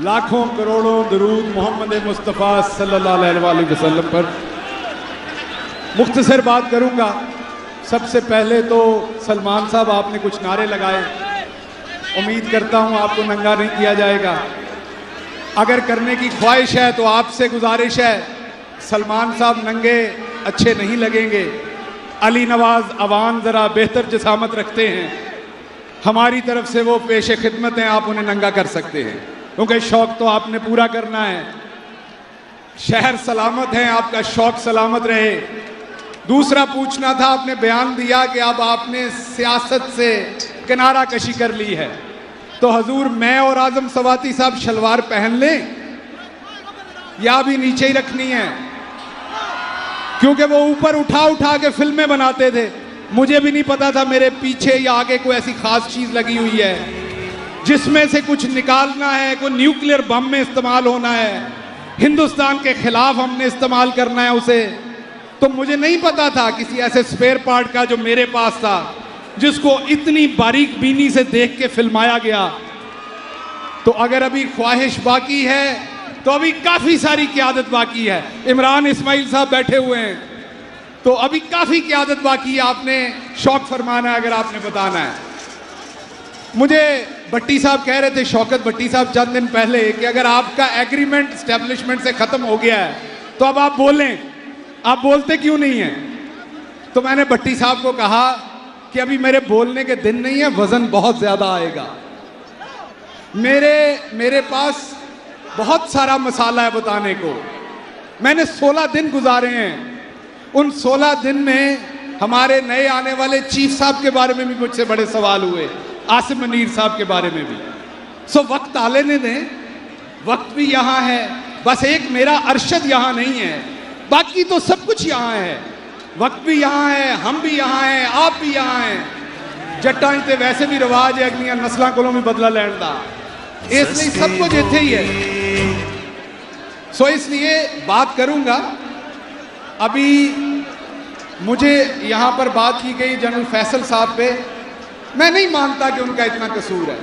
लाखों करोड़ों दरूद मोहम्मद मुस्तफ़ा सल्लल्लाहु वसल्लम पर। मुख्तसर बात करूँगा। सबसे पहले तो सलमान साहब, आपने कुछ नारे लगाए। उम्मीद करता हूँ आपको नंगा नहीं किया जाएगा। अगर करने की ख्वाहिश है तो आपसे गुजारिश है, सलमान साहब नंगे अच्छे नहीं लगेंगे। अली नवाज़ अवान ज़रा बेहतर जसामत रखते हैं। हमारी तरफ़ से वो पेश खिदमत हैं, आप उन्हें नंगा कर सकते हैं। क्योंकि शौक तो आपने पूरा करना है। शहर सलामत है, आपका शौक सलामत रहे। दूसरा पूछना था, आपने बयान दिया कि अब आपने सियासत से किनारा कशी कर ली है। तो हजूर, मैं और आज़म सवाती साहब शलवार पहन लें? या भी नीचे ही रखनी है? क्योंकि वो ऊपर उठा उठा के फ़िल्में बनाते थे। मुझे भी नहीं पता था मेरे पीछे या आगे कोई ऐसी खास चीज़ लगी हुई है। जिसमें से कुछ निकालना है कोई न्यूक्लियर बम में इस्तेमाल होना है। हिंदुस्तान के खिलाफ हमने इस्तेमाल करना है उसे। तो मुझे नहीं पता था किसी ऐसे स्पेयर पार्ट का जो मेरे पास था, जिसको इतनी बारीक बीनी से देख के फिल्माया गया। तो अगर अभी ख्वाहिश बाकी है तो अभी काफ़ी सारी क्यादत बाकी है। इमरान इस्माइल साहब बैठे हुए हैं। तो अभी काफ़ी क्यादत बाकी है, आपने शौक फरमाना है अगर आपने बताना है। मुझे भट्टी साहब कह रहे थे, शौकत भट्टी साहब, चंद दिन पहले कि अगर आपका एग्रीमेंट स्टैब्लिशमेंट से खत्म हो गया है तो अब आप बोलें। आप बोलते क्यों नहीं हैं? तो मैंने भट्टी साहब को कहा कि अभी मेरे बोलने के दिन नहीं है, वज़न बहुत ज़्यादा आएगा। मेरे मेरे पास बहुत सारा मसाला है बताने को। मैंने 16 दिन गुजारे हैं। उन 16 दिन में हमारे नए आने वाले चीफ साहब के बारे में भी मुझसे बड़े सवाल हुए। आसिम मनीर साहब के बारे में भी। सो वक्त आ लेने दें। वक्त भी यहाँ है। बस एक मेरा अरशद यहाँ नहीं है। बाकी तो सब कुछ यहाँ है। वक्त भी यहाँ है, हम भी यहाँ हैं, आप भी यहाँ हैं। जट्टा ते वैसे भी रिवाज है, अगलियाँ नस्लों को भी बदला लैन का इसलिए सब कुछ इतने ही है। सो इसलिए बात करूँगा। अभी मुझे यहाँ पर बात की गई जनरल फैसल साहब पे। मैं नहीं मानता कि उनका इतना कसूर है।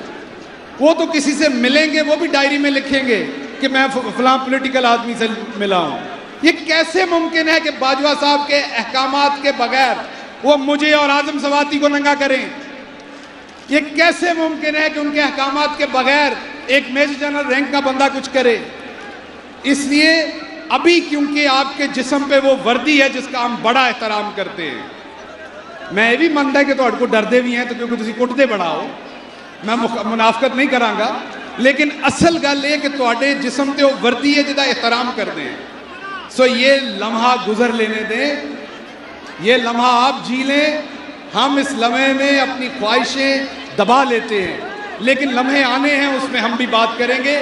वो तो किसी से मिलेंगे, वो भी डायरी में लिखेंगे कि मैं फलां पॉलिटिकल आदमी से मिला हूँ। ये कैसे मुमकिन है कि बाजवा साहब के अहकाम के बगैर वो मुझे और आज़म सवाती को नंगा करें? ये कैसे मुमकिन है कि उनके अहकाम के बगैर एक मेजर जनरल रैंक का बंदा कुछ करे? इसलिए अभी क्योंकि आपके जिसम पे वो वर्दी है जिसका हम बड़ा एहतराम करते हैं। मैं ये भी मानता कि तो डरते भी हैं तो क्योंकि तुम कुटते बड़ा हो मैं मुनाफकत नहीं करांगा। लेकिन असल गल ये कि थोड़े जिसम ते वर्दी है, जिदा एहतराम करते हैं। सो ये लम्हा गुजर लेने दें। ये लम्हा आप जी लें। हम इस लम्हे में अपनी ख्वाहिशें दबा लेते हैं। लेकिन लम्हे आने हैं, उसमें हम भी बात करेंगे।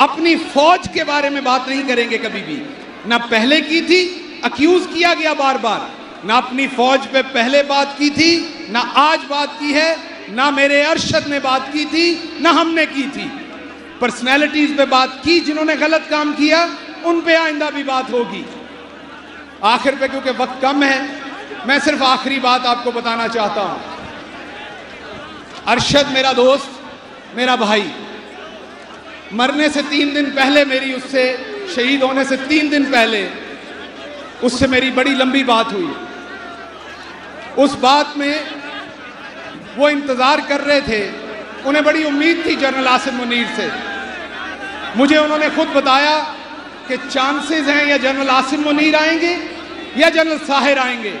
अपनी फौज के बारे में बात नहीं करेंगे कभी भी। ना पहले की थी अक्यूज किया गया बार बार ना अपनी फौज पे पहले बात की थी, ना आज बात की है, ना मेरे अरशद ने बात की थी, ना हमने की थी। पर्सनैलिटीज पे बात की, जिन्होंने गलत काम किया, उन पे आइंदा भी बात होगी। आखिर पे क्योंकि वक्त कम है, मैं सिर्फ़ आखिरी बात आपको बताना चाहता हूँ। अरशद मेरा दोस्त, मेरा भाई। मरने से तीन दिन पहले मेरी उससे, शहीद होने से तीन दिन पहले, उससे मेरी बड़ी लंबी बात हुई। उस बात में वो इंतज़ार कर रहे थे। उन्हें बड़ी उम्मीद थी जनरल आसिम मुनीर से। मुझे उन्होंने खुद बताया कि चांसेस हैं या जनरल आसिम मुनीर आएँगे या जनरल साहिर आएँगे।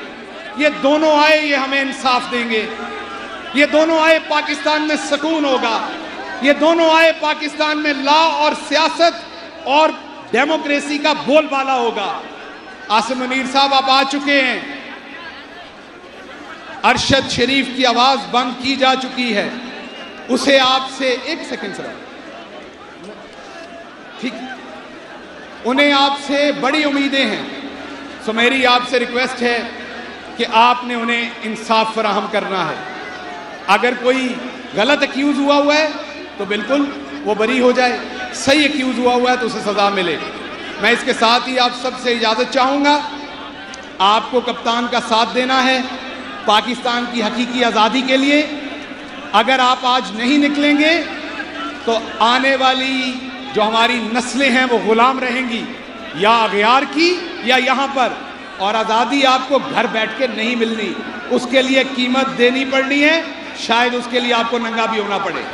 ये दोनों आए, ये हमें इंसाफ देंगे। ये दोनों आए, पाकिस्तान में सुकून होगा। ये दोनों आए, पाकिस्तान में लॉ और सियासत और डेमोक्रेसी का बोलबाला होगा। आसिम मुनीर साहब, आप आ चुके हैं। अरशद शरीफ की आवाज़ बंद की जा चुकी है। उसे आपसे एक सेकंड सर ठीक। उन्हें आपसे बड़ी उम्मीदें हैं। सो मेरी आपसे रिक्वेस्ट है कि आपने उन्हें इंसाफ फराहम करना है। अगर कोई गलत अक्यूज़ हुआ हुआ है तो बिल्कुल वो बरी हो जाए। सही अक्यूज़ हुआ हुआ है तो उसे सज़ा मिले। मैं इसके साथ ही आप सबसे इजाज़त चाहूँगा। आपको कप्तान का साथ देना है। पाकिस्तान की हकीकी आज़ादी के लिए अगर आप आज नहीं निकलेंगे तो आने वाली जो हमारी नस्लें हैं, वो गुलाम रहेंगी। या अगयार की, या यहाँ पर। और आज़ादी आपको घर बैठ के नहीं मिलनी। उसके लिए कीमत देनी पड़नी है। शायद उसके लिए आपको नंगा भी होना पड़े।